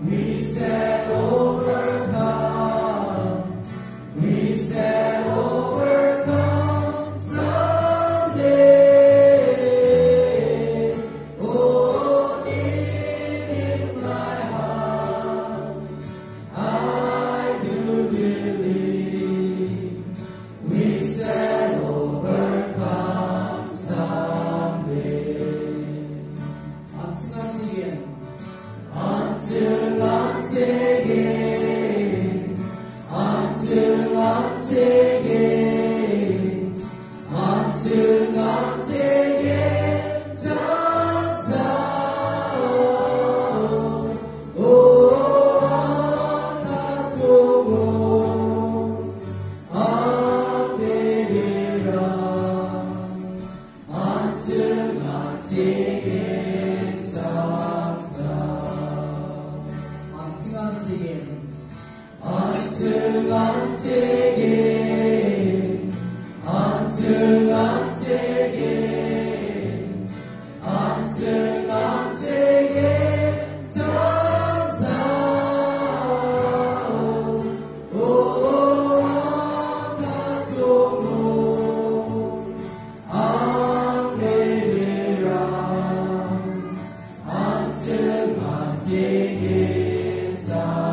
Misericórdia. 언증에 언증 언증에 언증 언증에 정사 오 나두고 언내리라 언증 언증에 반칙인 안증 안칙인 안증 안칙인 안증 안칙인 전사 오아카토노 안내라 안증 안칙인 song.